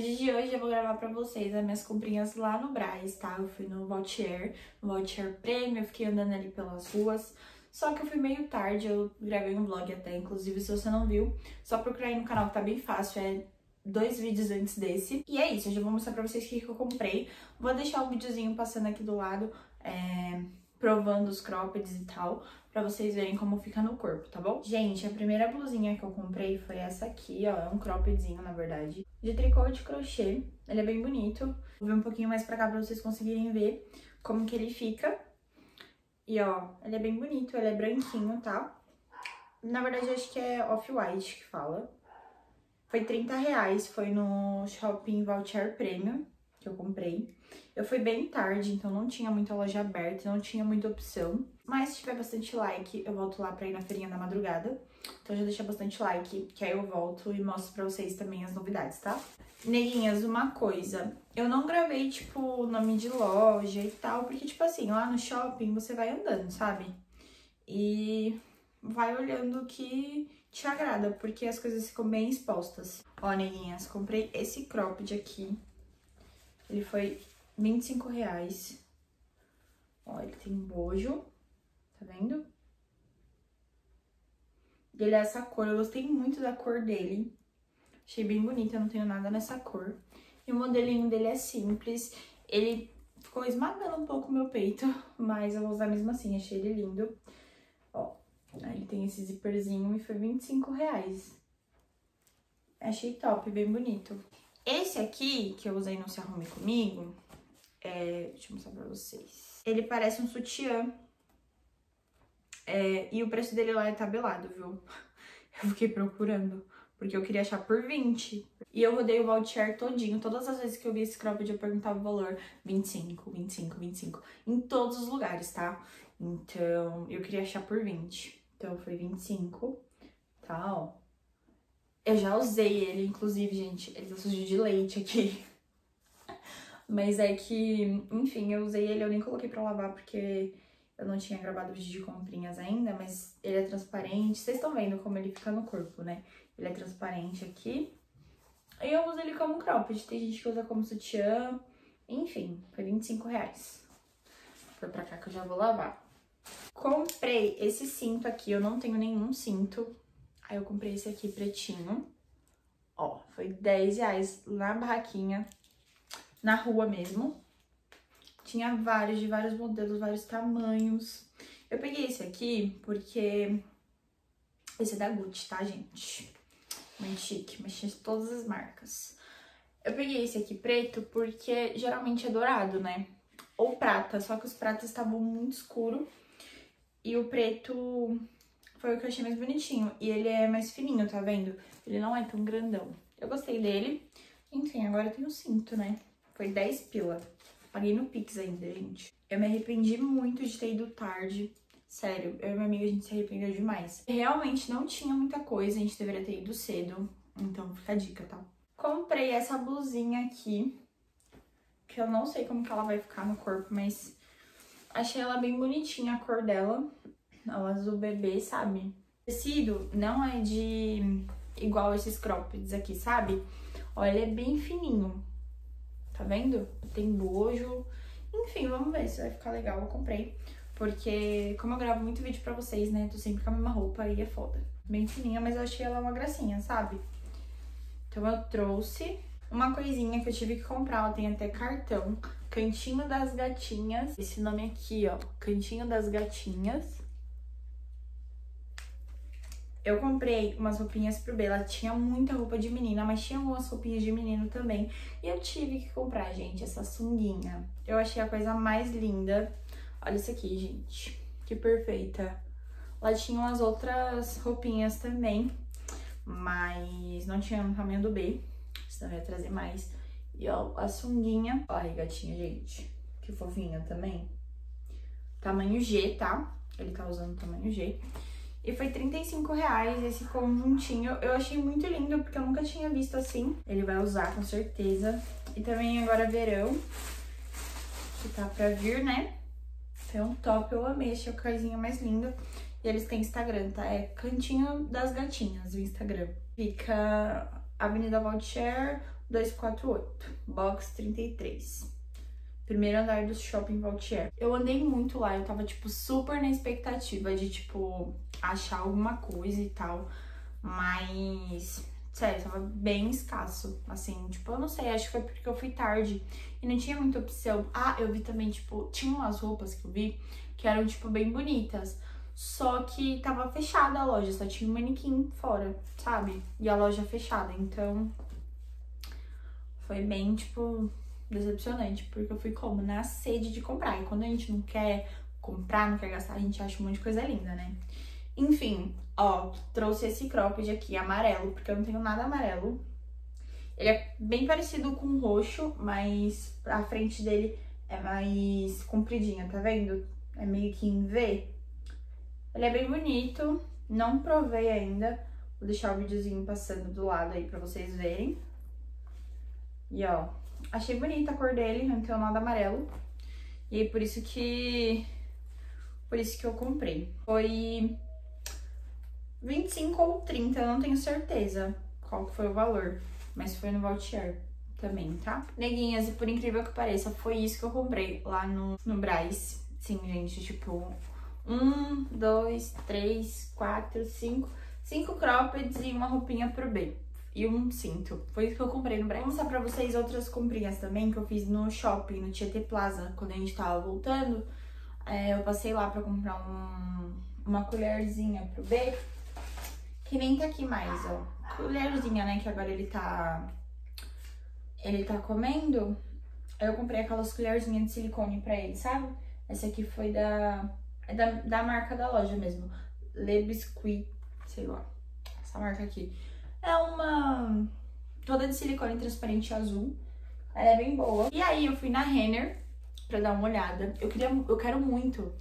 vídeo de hoje eu vou gravar pra vocês as minhas comprinhas lá no Braz, tá? Eu fui no Vautier, no Vautier Premium, eu fiquei andando ali pelas ruas. Só que eu fui meio tarde, eu gravei um vlog até, inclusive, se você não viu, só procurar aí no canal que tá bem fácil, é dois vídeos antes desse. E é isso, eu já vou mostrar pra vocês o que, que eu comprei. Vou deixar um videozinho passando aqui do lado, é, provando os croppeds e tal, pra vocês verem como fica no corpo, tá bom? Gente, a primeira blusinha que eu comprei foi essa aqui, ó, é um croppedzinho, na verdade, de tricô de crochê. Ele é bem bonito. Vou ver um pouquinho mais pra cá pra vocês conseguirem ver como que ele fica. E, ó, ele é bem bonito, ele é branquinho, tá? Na verdade, acho que é off-white que fala. Foi 30 reais, foi no Shopping Voucher Premium eu comprei. Eu fui bem tarde, então não tinha muita loja aberta, não tinha muita opção. Mas se tiver bastante like, eu volto lá pra ir na feirinha da madrugada. Então já deixa bastante like, que aí eu volto e mostro pra vocês também as novidades, tá? Neguinhas, uma coisa. Eu não gravei, tipo, nome de loja e tal, porque, tipo assim, lá no shopping você vai andando, sabe? E vai olhando que te agrada, porque as coisas ficam bem expostas. Ó, neguinhas, comprei esse cropped aqui. Ele foi 25 reais. Ó, ele tem bojo, tá vendo? Ele é essa cor, eu gostei muito da cor dele. Achei bem bonita, eu não tenho nada nessa cor. E o modelinho dele é simples. Ele ficou esmagando um pouco o meu peito, mas eu vou usar mesmo assim, achei ele lindo. Ó, ele tem esse zíperzinho e foi 25 reais. Achei top, bem bonito. Esse aqui, que eu usei no Se Arrume Comigo, é... deixa eu mostrar pra vocês. Ele parece um sutiã. É, e o preço dele lá é tabelado, viu? Eu fiquei procurando, porque eu queria achar por 20. E eu rodei o voucher todinho. Todas as vezes que eu vi esse cropped, eu perguntava o valor 25, 25, 25. Em todos os lugares, tá? Então, eu queria achar por 20. Então, foi 25, tá? Ó. Eu já usei ele, inclusive, gente. Ele tá sujo de leite aqui. Mas é que, enfim, eu usei ele, eu nem coloquei pra lavar porque eu não tinha gravado vídeo de comprinhas ainda, mas ele é transparente. Vocês estão vendo como ele fica no corpo, né? Ele é transparente aqui. E eu uso ele como cropped. Tem gente que usa como sutiã. Enfim, foi 25 reais. Foi pra cá que eu já vou lavar. Comprei esse cinto aqui. Eu não tenho nenhum cinto. Aí eu comprei esse aqui pretinho. Ó, foi 10 reais na barraquinha. Na rua mesmo. Tinha vários, de vários modelos, vários tamanhos. Eu peguei esse aqui porque esse é da Gucci, tá, gente? Muito chique, tinha todas as marcas. Eu peguei esse aqui preto porque geralmente é dourado, né? Ou prata, só que os pratas estavam muito escuro. E o preto foi o que eu achei mais bonitinho. E ele é mais fininho, tá vendo? Ele não é tão grandão. Eu gostei dele. Enfim, agora eu tenho cinto, né? Foi 10 pila. Paguei no Pix ainda, gente. Eu me arrependi muito de ter ido tarde. Sério, eu e minha amiga, a gente se arrependeu demais. Realmente não tinha muita coisa, a gente deveria ter ido cedo. Então fica a dica, tá? Comprei essa blusinha aqui. Que eu não sei como que ela vai ficar no corpo, mas... Achei ela bem bonitinha, a cor dela. É o azul bebê, sabe? O tecido não é de... Igual esses croppeds aqui, sabe? Ó, ele é bem fininho. Tá vendo? Tem bojo. Enfim, vamos ver se vai ficar legal. Eu comprei. Porque, como eu gravo muito vídeo pra vocês, né? Tô sempre com a mesma roupa e é foda. Bem fininha, mas eu achei ela uma gracinha, sabe? Então eu trouxe uma coisinha que eu tive que comprar. Ela tem até cartão. Cantinho das Gatinhas. Esse nome aqui, ó. Cantinho das Gatinhas. Eu comprei umas roupinhas pro B, ela tinha muita roupa de menina, mas tinha algumas roupinhas de menino também. E eu tive que comprar, gente, essa sunguinha. Eu achei a coisa mais linda. Olha isso aqui, gente. Que perfeita. Lá tinham as outras roupinhas também, mas não tinha no tamanho do B. Senão eu ia trazer mais. E ó, a sunguinha. Ó, a gatinha, gente. Que fofinha também. Tamanho G, tá? Ele tá usando tamanho G. E foi 35 reais esse conjuntinho. Eu achei muito lindo, porque eu nunca tinha visto assim. Ele vai usar, com certeza. E também agora verão, que tá pra vir, né? Então, top, eu amei, achei o coisinha mais lindo. E eles têm Instagram, tá? É Cantinho das Gatinhas, o Instagram. Fica Avenida Valtier, 248, box 33. Primeiro andar do shopping Vautier. Eu andei muito lá, eu tava, tipo, super na expectativa de, tipo, achar alguma coisa e tal. Mas, sério, tava bem escasso, assim, tipo, eu não sei, acho que foi porque eu fui tarde e não tinha muita opção. Ah, eu vi também, tipo, tinha umas roupas que eu vi que eram, tipo, bem bonitas. Só que tava fechada a loja, só tinha um manequim fora, sabe? E a loja fechada, então foi bem, tipo, decepcionante, porque eu fui como? Na sede de comprar. E quando a gente não quer comprar, não quer gastar, a gente acha um monte de coisa linda, né? Enfim, ó, trouxe esse cropped aqui, amarelo, porque eu não tenho nada amarelo. Ele é bem parecido com roxo, mas a frente dele é mais compridinha, tá vendo? É meio que em V. Ele é bem bonito, não provei ainda. Vou deixar o videozinho passando do lado aí pra vocês verem. E ó, achei bonita a cor dele, não tem nada amarelo. E por isso que... Por isso que eu comprei. Foi 25 ou 30, eu não tenho certeza qual foi o valor. Mas foi no Vautier também, tá? Neguinhas, e por incrível que pareça, foi isso que eu comprei lá no, no Braz. Sim, gente, tipo, um, dois, três, quatro, cinco, cinco croppeds e uma roupinha pro B. E um cinto. Foi isso que eu comprei no Braz. Vou mostrar pra vocês outras comprinhas também que eu fiz no shopping, no Tietê Plaza, quando a gente tava voltando. É, eu passei lá pra comprar um, uma colherzinha pro B, que nem tá aqui mais, ó. Colherzinha, né, que agora ele tá... Ele tá comendo. Eu comprei aquelas colherzinhas de silicone pra ele, sabe? Essa aqui foi da é da, da marca da loja mesmo. Le Biscuit, sei lá. Essa marca aqui. É uma... Toda de silicone transparente azul. Ela é bem boa. E aí eu fui na Renner pra dar uma olhada. Eu queria... Eu quero muito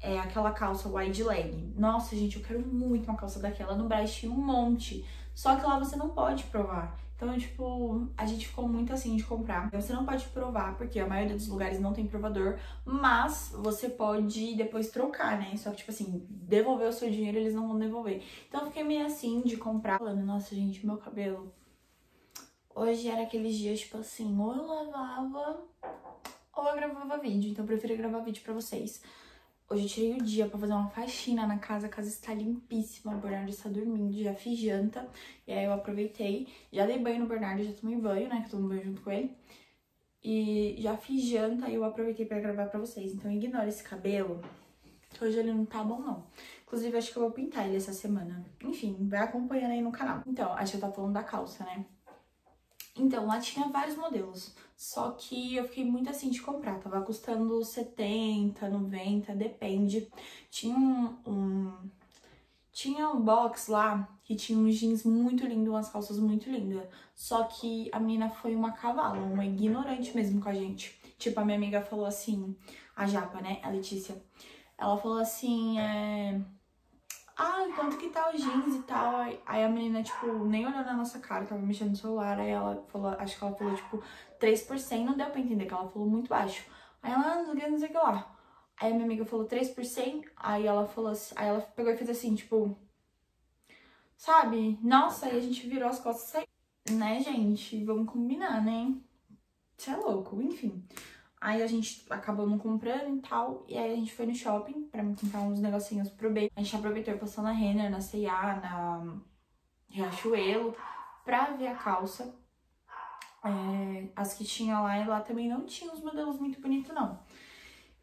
é, aquela calça wide leg. Nossa, gente, eu quero muito uma calça daquela. No Braz tinha um monte. Só que lá você não pode provar. Então, tipo, a gente ficou muito assim de comprar. Você não pode provar, porque a maioria dos lugares não tem provador, mas você pode depois trocar, né? Só que, tipo assim, devolver o seu dinheiro, eles não vão devolver. Então, eu fiquei meio assim de comprar, falando, nossa, gente, meu cabelo. Hoje era aqueles dias, tipo assim, ou eu lavava ou eu gravava vídeo. Então, eu prefiro gravar vídeo pra vocês. Hoje eu tirei o dia pra fazer uma faxina na casa, a casa está limpíssima, o Bernardo está dormindo, já fiz janta, e aí eu aproveitei, já dei banho no Bernardo, já tomei banho, né, que eu tomo banho junto com ele, e já fiz janta e eu aproveitei pra gravar pra vocês, então ignora esse cabelo, que hoje ele não tá bom não. Inclusive, acho que eu vou pintar ele essa semana. Enfim, vai acompanhando aí no canal. Então, acho que eu tava falando da calça, né? Então, lá tinha vários modelos, só que eu fiquei muito assim de comprar, tava custando 70, 90, depende. Tinha um, um tinha um box lá que tinha uns jeans muito lindos, umas calças muito lindas. Só que a menina foi uma cavala, uma ignorante mesmo com a gente. Tipo, a minha amiga falou assim, a Japa, né, a Letícia. Ela falou assim, é ah, quanto que tá o jeans e tal. Aí a menina, tipo, nem olhou na nossa cara, tava mexendo no celular. Aí ela falou, acho que ela falou, tipo, 3%. Não deu pra entender, que ela falou muito baixo. Aí ela, ah, não sei o que, não sei lá. Aí a minha amiga falou 3%. Aí ela falou assim, aí ela pegou e fez assim, tipo, sabe? Nossa, aí a gente virou as costas e saiu. Né, gente? Vamos combinar, né? Você é louco, enfim. Aí a gente acabou não comprando e tal. E aí a gente foi no shopping pra comprar uns negocinhos pro bebê. A gente aproveitou passou na Renner, na C&A, na Riachuelo, pra ver a calça. É, as que tinha lá, e lá também não tinha uns modelos muito bonitos, não.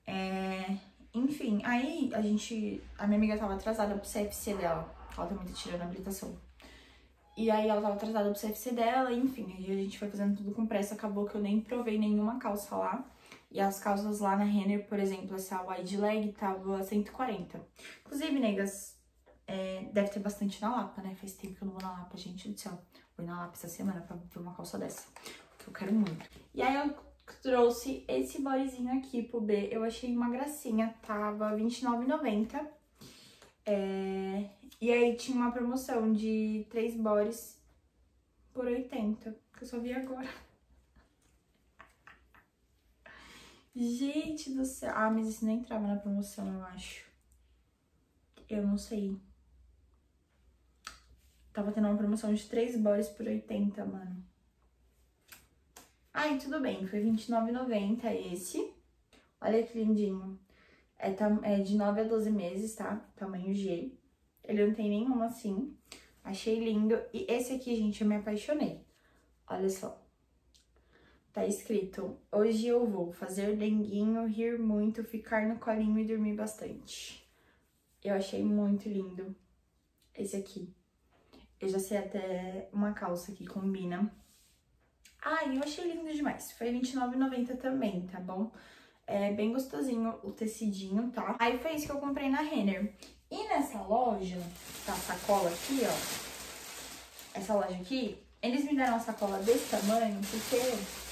É, enfim, aí a gente... A minha amiga tava atrasada pro CFC dela. Ela também tá tirando a habilitação. E aí ela tava atrasada pro CFC dela, enfim, aí a gente foi fazendo tudo com pressa, acabou que eu nem provei nenhuma calça lá. E as calças lá na Renner, por exemplo, essa wide leg tava 140. Inclusive, negas, é, deve ter bastante na Lapa, né? Faz tempo que eu não vou na Lapa, gente do céu. Vou na Lapa essa semana pra ver uma calça dessa, que eu quero muito. E aí eu trouxe esse bodyzinho aqui pro B, eu achei uma gracinha, tava R$29,90. É... E aí tinha uma promoção de três bodies por 80, que eu só vi agora. Gente do céu. Ah, mas isso nem entrava na promoção, eu acho. Eu não sei. Tava tendo uma promoção de 3 bodies por 80, mano. Ai, tudo bem, foi R$29,90 esse. Olha que lindinho. É, é de 9 a 12 meses, tá? Tamanho G. Ele não tem nenhum assim. Achei lindo. E esse aqui, gente, eu me apaixonei. Olha só. Tá escrito, hoje eu vou fazer denguinho, rir muito, ficar no colinho e dormir bastante. Eu achei muito lindo esse aqui. Eu já sei até uma calça que combina. Ai, eu achei lindo demais. Foi R$29,90 também, tá bom? É bem gostosinho o tecidinho, tá? Aí foi isso que eu comprei na Renner. E nessa loja, tá sacola aqui, ó. Essa loja aqui, eles me deram uma sacola desse tamanho porque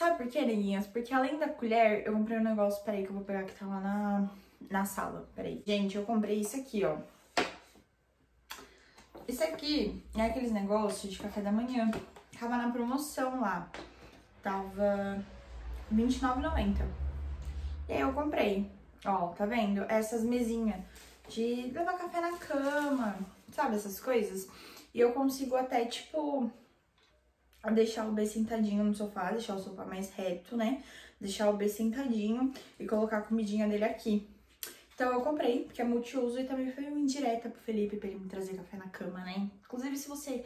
Sabe por quê, neguinhas? Porque além da colher, eu comprei um negócio, peraí que eu vou pegar que tá lá na, na sala, peraí. Gente, eu comprei isso aqui, ó. Isso aqui é aqueles negócios de café da manhã. Tava na promoção lá. Tava R$29,90. E aí eu comprei. Ó, tá vendo? Essas mesinhas de levar café na cama, sabe? Essas coisas. E eu consigo até, tipo, deixar o B sentadinho no sofá, deixar o sofá mais reto, né? Deixar o B sentadinho e colocar a comidinha dele aqui. Então eu comprei, porque é multiuso e também foi uma indireta pro Felipe pra ele me trazer café na cama, né? Inclusive, se você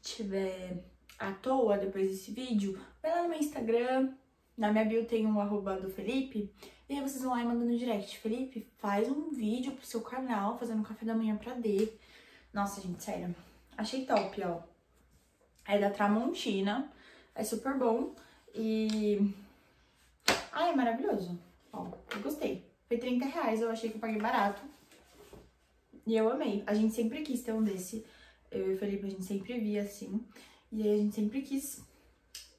tiver à toa depois desse vídeo, vai lá no meu Instagram, na minha bio tem um arroba do Felipe, e aí vocês vão lá e mandam no direct. Felipe, faz um vídeo pro seu canal fazendo café da manhã pra D. Nossa, gente, sério. Achei top, ó. É da Tramontina. É super bom. E... Ai, é maravilhoso. Ó, eu gostei. Foi 30 reais, eu achei que eu paguei barato. E eu amei. A gente sempre quis ter um desse. Eu e o Felipe, a gente sempre via assim. E aí a gente sempre quis.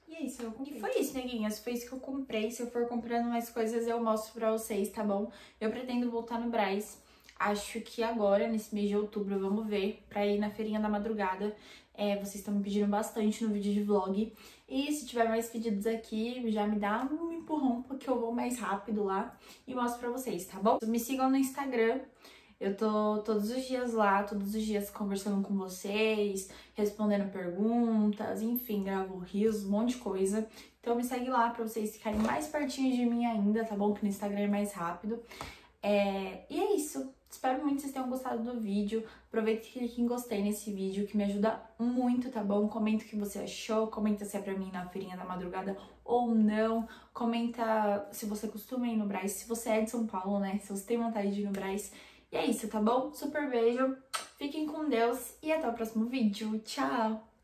E é isso, eu comprei. E foi isso, neguinhas. Foi isso que eu comprei. Se eu for comprando mais coisas, eu mostro pra vocês, tá bom? Eu pretendo voltar no Braz. Acho que agora, nesse mês de outubro, vamos ver, pra ir na feirinha da madrugada. É, vocês estão me pedindo bastante no vídeo de vlog. E se tiver mais pedidos aqui, já me dá um empurrão, porque eu vou mais rápido lá e mostro pra vocês, tá bom? Me sigam no Instagram. Eu tô todos os dias lá, todos os dias conversando com vocês, respondendo perguntas, enfim, gravo rios, um monte de coisa. Então me segue lá pra vocês ficarem mais pertinho de mim ainda, tá bom? Que no Instagram é mais rápido. É... E é isso. Espero muito que vocês tenham gostado do vídeo. Aproveita e clique em gostei nesse vídeo, que me ajuda muito, tá bom? Comenta o que você achou, comenta se é pra mim na feirinha da madrugada ou não. Comenta se você costuma ir no Braz, se você é de São Paulo, né? Se você tem vontade de ir no Braz. E é isso, tá bom? Super beijo, fiquem com Deus e até o próximo vídeo. Tchau!